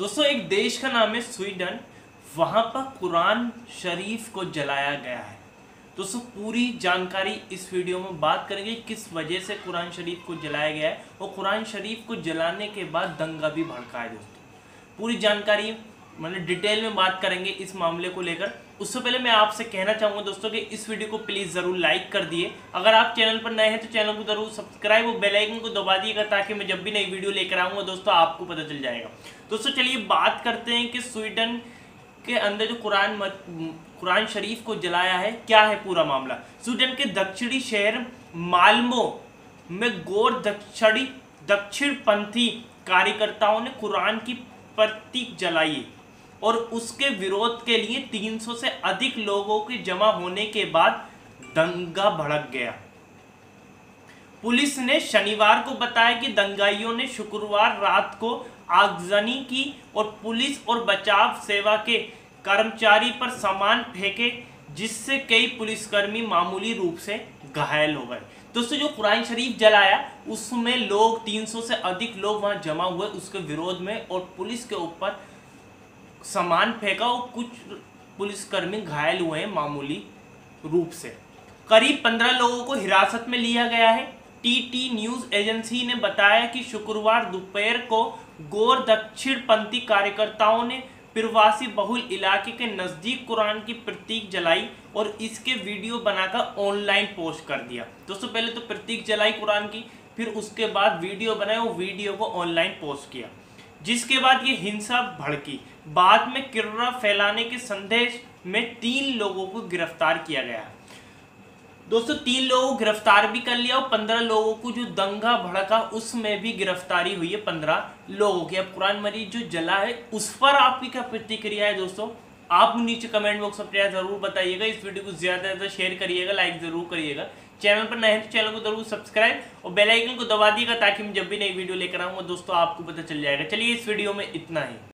दोस्तों, एक देश का नाम है स्वीडन। वहाँ पर कुरान शरीफ को जलाया गया है। दोस्तों, पूरी जानकारी इस वीडियो में बात करेंगे किस वजह से कुरान शरीफ को जलाया गया है और कुरान शरीफ को जलाने के बाद दंगा भी भड़का है दोस्तों। पूरी जानकारी मतलब डिटेल में बात करेंगे इस मामले को लेकर। उससे पहले मैं आपसे कहना चाहूँगा दोस्तों कि इस वीडियो को प्लीज़ ज़रूर लाइक कर दिए। अगर आप चैनल पर नए हैं तो चैनल को ज़रूर सब्सक्राइब और बेल आइकन को दबा दिएगा ताकि मैं जब भी नई वीडियो लेकर आऊँगा दोस्तों आपको पता चल जाएगा। दोस्तों चलिए बात करते हैं कि स्वीडन के अंदर जो कुरान मत, कुरान शरीफ को जलाया है क्या है पूरा मामला? स्वीडन के दक्षिणी शहर मालमो में गोर दक्षिणी दक्षिण पंथी कार्यकर्ताओं ने कुरान की प्रतीक जलाई और उसके विरोध के लिए 300 से अधिक लोगों के जमा होने के बाद दंगा भड़क गया। पुलिस ने शनिवार को बताया कि दंगाइयों ने शुक्रवार रात को आगजनी की और पुलिस और बचाव सेवा के कर्मचारी पर सामान फेंके, जिससे कई पुलिसकर्मी मामूली रूप से घायल हो गए। दोस्तों, जो कुरान शरीफ जलाया, उसमें लोग 300 से अधिक लोग वहाँ जमा हुए, उसके विरोध में और पुलिस के ऊपर सामान फेंका और कुछ पुलिसकर्मी घायल हुए हैं मामूली रूप से। करीब पंद्रह लोगों को हिरासत में लिया गया है। टीटी न्यूज़ एजेंसी ने बताया कि शुक्रवार दोपहर को गोर दक्षिणपंथी कार्यकर्ताओं ने प्रवासी बहुल इलाके के नज़दीक कुरान की प्रतीक जलाई और इसके वीडियो बनाकर ऑनलाइन पोस्ट कर दिया। दोस्तों, पहले तो प्रतीक जलाई कुरान की, फिर उसके बाद वीडियो बनाए और वीडियो को ऑनलाइन पोस्ट किया। जिसके बाद ये हिंसा भड़की। बाद में किर्रा फैलाने के संदेश में तीन लोगों को गिरफ़्तार किया गया। दोस्तों, तीन लोगों को गिरफ़्तार भी कर लिया और पंद्रह लोगों को जो दंगा भड़का, उसमें भी गिरफ्तारी हुई है पंद्रह लोगों की। अब कुरान मरीज़ जो जला है, उस पर आपकी क्या प्रतिक्रिया है दोस्तों? आप नीचे कमेंट बॉक्स में ज़रूर बताइएगा। इस वीडियो को ज़्यादा से ज़्यादा शेयर करिएगा लाइक ज़रूर करिएगा। चैनल पर नए हैं तो चैनल को ज़रूर सब्सक्राइब और बेल आइकन को दबा दिएगा ताकि मैं जब भी नई वीडियो लेकर आऊँगा दोस्तों आपको पता चल जाएगा। चलिए इस वीडियो में इतना ही।